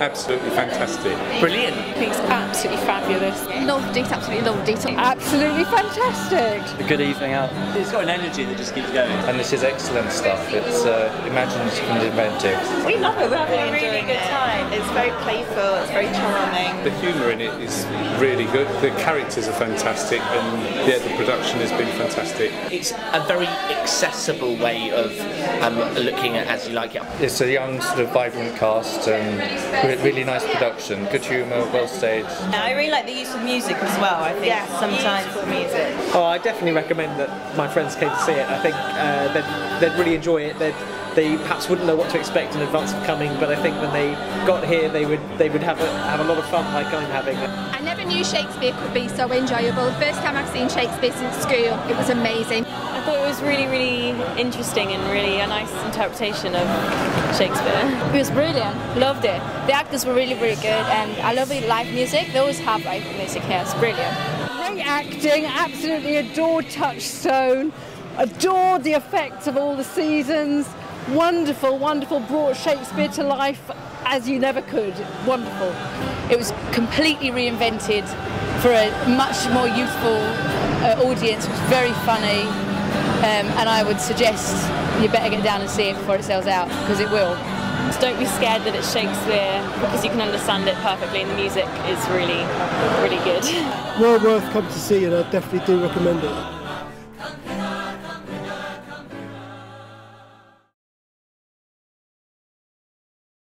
absolutely fantastic. Brilliant. It's absolutely fabulous. Loved it, absolutely loved it. Absolutely fantastic. A good evening out. It's got an energy that just keeps going. And this is excellent stuff. It's uh, imaginative and inventive. We love it. We're having a really good time. It's very playful. It's very charming. The humour in it is really good. The characters are fantastic, and yeah, the production has been fantastic. It's a very accessible way of um, looking at As You Like It. It's a young, sort of vibrant cast and re- really nice production. Good humour, well staged. I really like the use of music as well. I think Yeah, sometimes music. Oh, I definitely recommend that my friends came to see it. I think uh, they'd, they'd really enjoy it. They'd, they perhaps wouldn't know what to expect in advance of coming, but I think when they got here, they would they would have a, have a lot of fun like I'm having. I never knew Shakespeare could be so enjoyable. The first time I've seen Shakespeare since school, it was amazing. I thought it was really, really interesting and really a nice interpretation of Shakespeare. It was brilliant. Loved it. The actors were really, really good, and I love the live music. They always have live music here. It's brilliant. Great acting, absolutely adored Touchstone, adored the effects of all the seasons. Wonderful, wonderful, brought Shakespeare to life as you never could. Wonderful. It was completely reinvented for a much more youthful uh, audience. It was very funny, um, and I would suggest you better get down and see it before it sells out because it will. So don't be scared that it's Shakespeare because you can understand it perfectly and the music is really, really good. Well worth coming to see and I definitely do recommend it.